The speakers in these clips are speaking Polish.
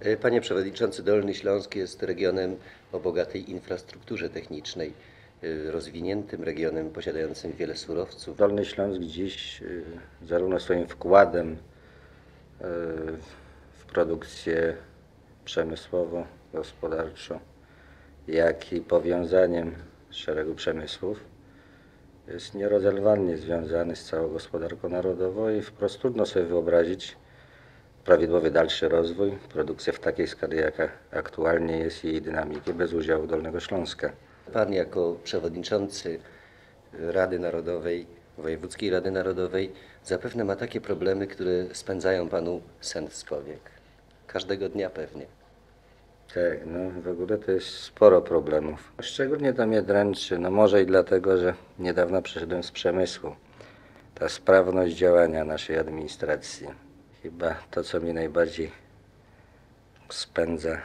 E, Panie Przewodniczący, Dolny Śląsk jest regionem o bogatej infrastrukturze technicznej, e, rozwiniętym regionem posiadającym wiele surowców. Dolny Śląsk dziś y, zarówno swoim wkładem w produkcję przemysłową, gospodarczą, jak i powiązaniem szeregu przemysłów jest nierozerwalnie związany z całą gospodarką narodową i wprost trudno sobie wyobrazić prawidłowy dalszy rozwój, produkcję w takiej skali, jaka aktualnie jest jej dynamiki bez udziału Dolnego Śląska. Pan jako przewodniczący Rady Narodowej, Wojewódzkiej Rady Narodowej zapewne ma takie problemy, które spędzają Panu sen z powiek. Każdego dnia pewnie. Tak, no w ogóle to jest sporo problemów. Szczególnie to mnie dręczy, no może i dlatego, że niedawno przyszedłem z przemysłu. Ta sprawność działania naszej administracji. Chyba to, co mi najbardziej spędza,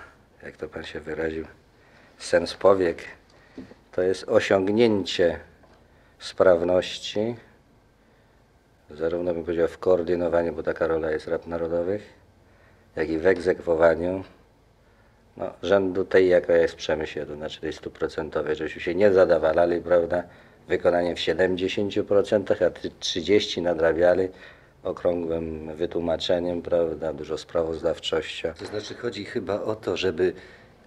jak to pan się wyraził, sens powiek, to jest osiągnięcie sprawności, zarówno bym powiedział w koordynowaniu, bo taka rola jest Rad Narodowych, jak i w egzekwowaniu no, rzędu tej, jaka jest w przemyśle, to znaczy tej stuprocentowej, żeśmy się nie zadawalali, prawda, wykonaniem w 70%, a ty 30% nadrabiali okrągłym wytłumaczeniem, prawda, dużo sprawozdawczością. To znaczy chodzi chyba o to, żeby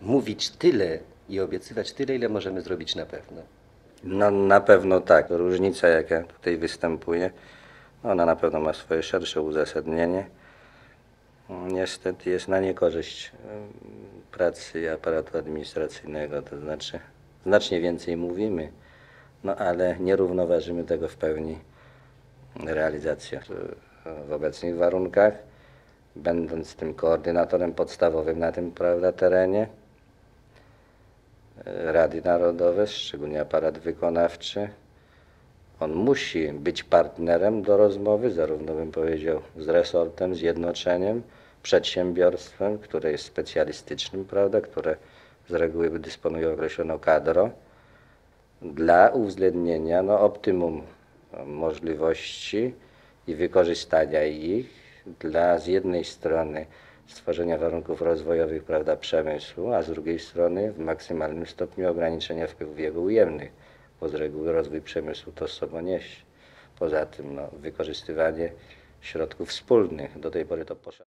mówić tyle i obiecywać tyle, ile możemy zrobić na pewno. No na pewno tak, różnica jaka tutaj występuje, ona na pewno ma swoje szersze uzasadnienie. Niestety jest na niekorzyść pracy aparatu administracyjnego, to znaczy znacznie więcej mówimy, no ale nie równoważymy tego w pełni realizacją w obecnych warunkach, będąc tym koordynatorem podstawowym na tym prawda, terenie. Rady Narodowe, szczególnie aparat wykonawczy, on musi być partnerem do rozmowy, zarówno bym powiedział z resortem, zjednoczeniem, przedsiębiorstwem, które jest specjalistycznym, prawda, które z reguły dysponuje określoną kadrą, dla uwzględnienia no, optymum możliwości i wykorzystania ich dla z jednej strony stworzenia warunków rozwojowych prawda, przemysłu, a z drugiej strony w maksymalnym stopniu ograniczenia wpływów jego ujemnych, bo z reguły rozwój przemysłu to z sobą niesie. Poza tym no, wykorzystywanie środków wspólnych, do tej pory to poszło.